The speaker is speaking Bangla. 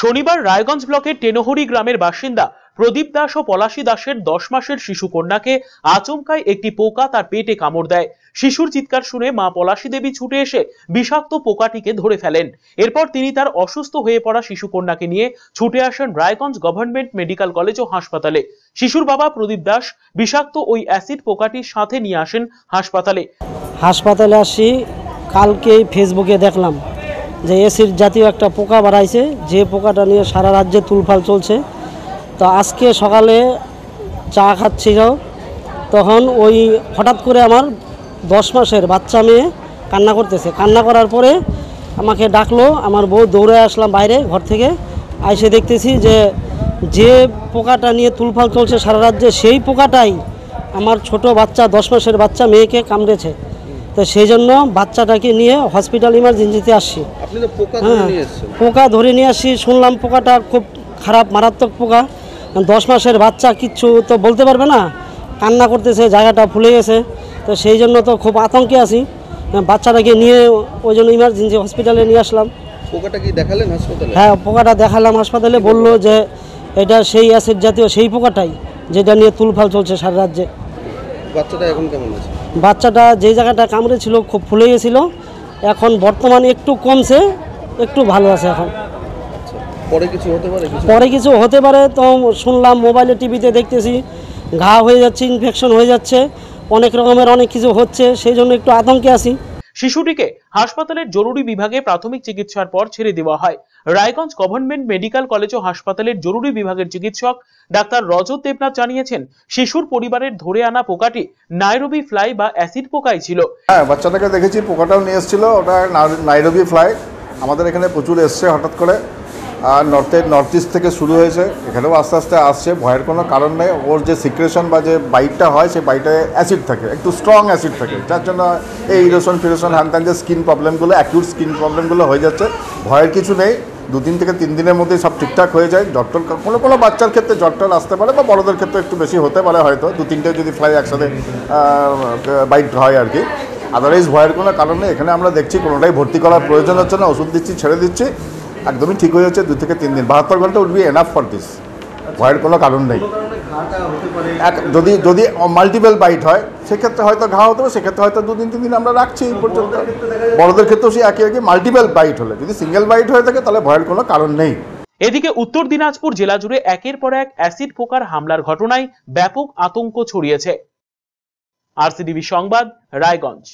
শনিবার রায়গঞ্জ ব্লকের টেনহরি গ্রামের বাসিন্দা প্রদীপ দাস ও পলাশী দাসের দশ মাসের শিশু কন্যাকে আচমকায় একটি পোকা তার পেটে কামড় দেয়। শিশুর চিৎকার শুনে মা পলাশী দেবী ছুটে এসে বিষাক্ত পোকাটিকে ধরে ফেলেন। এরপর তিনি তার অসুস্থ হয়ে পড়া শিশু কন্যাকে নিয়ে ছুটে আসেন রায়গঞ্জ গভর্নমেন্ট মেডিকেল কলেজ ও হাসপাতালে। শিশুর বাবা প্রদীপ দাস বিষাক্ত ওই অ্যাসিড পোকাটির সাথে নিয়ে আসেন হাসপাতালে। হাসপাতালে আসি, কালকেই ফেসবুকে দেখলাম। যে এসির জাতীয় একটা পোকা বাড়াইছে, যে পোকাটা নিয়ে সারা রাজ্যে তুলফাল চলছে। তো আজকে সকালে চা খাচ্ছিল, তখন ওই হঠাৎ করে আমার দশ মাসের বাচ্চা মেয়ে কান্না করতেছে। কান্না করার পরে আমাকে ডাকলো, আমার বউ দৌড়ে আসলাম বাইরে ঘর থেকে। আইসে দেখতেছি যে যে পোকাটা নিয়ে তুলফাল চলছে সারা রাজ্যে, সেই পোকাটাই আমার ছোট বাচ্চা, দশ মাসের বাচ্চা মেয়েকে কামড়েছে। তো সেই জন্য বাচ্চাটাকে নিয়ে হসপিটাল ইমার্জেন্সিতে আসছি। পোকা ধরে হ্যাঁ নিয়ে পোকা ধরে নিয়ে আসি শুনলাম পোকাটা খুব খারাপ মারাত্মক পোকা। দশ মাসের বাচ্চা কিচ্ছু তো বলতে পারবে না। কান্না করতেছে জায়গাটা ফুলে গেছে। তো সেই জন্য তো খুব আতঙ্কে আছি। বাচ্চাটাকে নিয়ে ওই জন্য ইমার্জেন্সি হসপিটালে নিয়ে আসলাম। পোকাটা কি দেখালেন হাসপাতালে হ্যাঁ পোকাটা দেখালাম হাসপাতালে বলল যে এটা সেই অ্যাসিড জাতীয় সেই পোকাটাই যেটা নিয়ে তুলফাল চলছে সারা রাজ্যে। বাচ্চাটা এখন কেমন আছে? বাচ্চাটা যে জায়গাটা কামড়েছিল খুব ফুলে গেছিল। এখন বর্তমানে একটু কমছে একটু ভালো আছে এখন। পরে কিছু হতে পারে পরে কিছু হতে পারে তো শুনলাম মোবাইলে টিভিতে দেখতেছি ঘা হয়ে যাচ্ছে ইনফেকশন হয়ে যাচ্ছে অনেক রকমের অনেক কিছু হচ্ছে সেই জন্য একটু আতঙ্কে আছি। শিশুটিকে হাসপাতালের জরুরি বিভাগে প্রাথমিক চিকিৎসার পর ছেড়ে দেওয়া হয়। রায়গঞ্জ গভর্নমেন্ট মেডিকেল কলেজ ও হাসপাতালের জরুরি বিভাগের চিকিৎসক ডাক্তার রজত দেবনাথ জানিয়েছেন, শিশুর পরিবারের ধরে আনা পোকাটি নাইরোবি ফ্লাই বা অ্যাসিড পোকাই ছিল। হ্যাঁ বাচ্চাটাকে দেখেছি, পোকাটাও নিয়ে এসেছিল, ওটা নাইরোবি ফ্লাই। আমাদের এখানে প্রচুর এসছে হঠাৎ করে। আর নর্থে নর্থ ইস্ট থেকে শুরু হয়েছে। এখানেও আস্তে আস্তে আসছে। ভয়ের কোনো কারণ নেই। ওর যে সিক্রেশন বা যে বাইটটা হয়, সেই বাইটে অ্যাসিড থাকে। একটু স্ট্রং অ্যাসিড থাকে। যার জন্য এই ইরোশন ফিরোশন হ্যান যে স্কিন প্রবলেমগুলো অ্যাকিউট স্কিন প্রবলেমগুলো হয়ে যাচ্ছে। ভয়ের কিছু নেই। দু দিন থেকে তিন দিনের মধ্যেই সব ঠিকঠাক হয়ে যায়। জ্বরটর কোনো কোনো বাচ্চার ক্ষেত্রে জ্বরটর আসতে পারে বা বড়দের ক্ষেত্রে একটু বেশি হতে পারে হয়তো। দু তিনটে যদি ফ্লাই একসাথে বাইট হয় আর কি। আদারওয়াইজ ভয়ের কোনো কারণ নেই। এখানে আমরা দেখছি, কোনোটাই ভর্তি করার প্রয়োজন হচ্ছে না। ওষুধ দিচ্ছি, ছেড়ে দিচ্ছি। একদমই ঠিক হয়ে যাচ্ছে দু থেকে তিন দিন। বাহাত্তর ঘণ্টা would be enough for this ভয়ের কোনো কারণ নেই। এক যদি যদি মাল্টিপল বাইট হয় সেক্ষেত্রে হয়তো ঘা হতে হবে সেক্ষেত্রে হয়তো দুদিন তিন দিন আমরা রাখছি এই পর্যন্ত। বড়দের ক্ষেত্রেও সেই একই একই মাল্টিপল বাইট হলে। যদি সিঙ্গেল বাইট হয়ে থাকে তাহলে ভয়ের কোনো কারণ নেই। এদিকে উত্তর দিনাজপুর জেলা জুড়ে একের পর এক অ্যাসিড পোকার হামলার ঘটনায় ব্যাপক আতঙ্ক ছড়িয়েছে। আরসিডিবি সংবাদ রায়গঞ্জ।